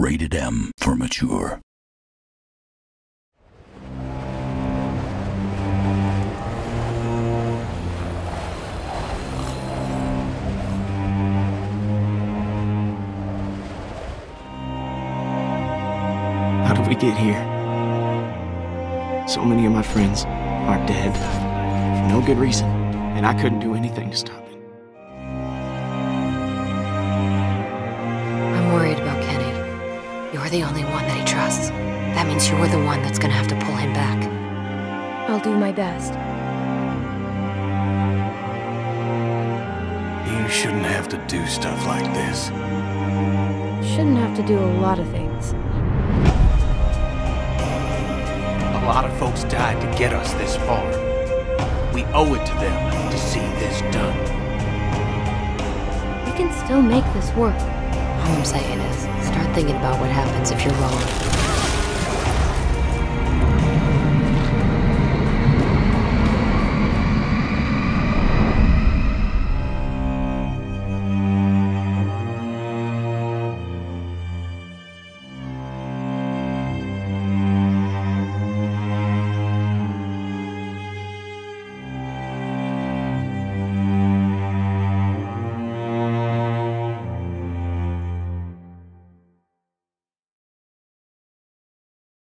Rated M for mature. How did we get here? So many of my friends are dead for no good reason, and I couldn't do anything to stop it. You're the only one that he trusts. That means you're the one that's gonna have to pull him back. I'll do my best. You shouldn't have to do stuff like this. Shouldn't have to do a lot of things. A lot of folks died to get us this far. We owe it to them to see this done. We can still make this work. All I'm saying is, start thinking about what happens if you're wrong.